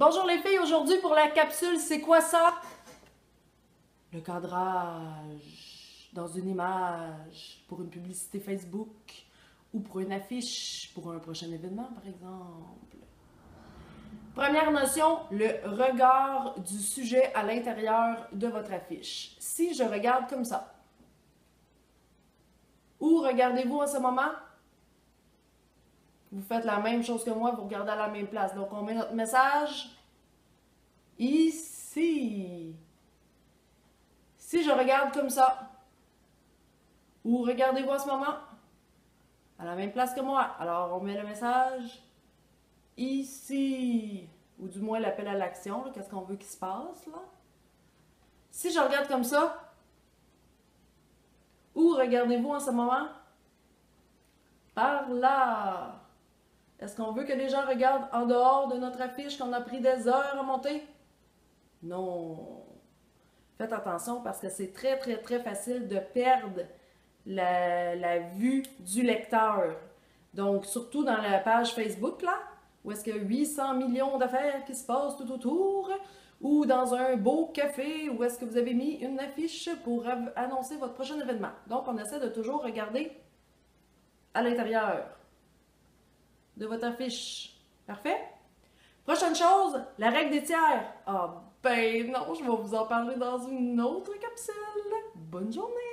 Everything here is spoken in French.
Bonjour les filles, aujourd'hui pour la capsule, c'est quoi ça? Le cadrage dans une image pour une publicité Facebook ou pour une affiche pour un prochain événement par exemple. Première notion, le regard du sujet à l'intérieur de votre affiche. Si je regarde comme ça, où regardez-vous en ce moment? Vous faites la même chose que moi, vous regardez à la même place. Donc, on met notre message ici. Si je regarde comme ça, où regardez-vous en ce moment? À la même place que moi. Alors, on met le message ici. Ou du moins l'appel à l'action. Qu'est-ce qu'on veut qu'il se passe, là? Si je regarde comme ça, où regardez-vous en ce moment? Par là. Est-ce qu'on veut que les gens regardent en dehors de notre affiche qu'on a pris des heures à monter? Non. Faites attention parce que c'est très, très, très facile de perdre la, la, vue du lecteur. Donc, surtout dans la page Facebook, là, où est-ce qu'il y a 800 millions d'affaires qui se passent tout autour, ou dans un beau café, où est-ce que vous avez mis une affiche pour annoncer votre prochain événement. Donc, on essaie de toujours regarder à l'intérieur de votre affiche. Parfait? Prochaine chose, la règle des tiers. Ah ben non, je vais vous en parler dans une autre capsule. Bonne journée!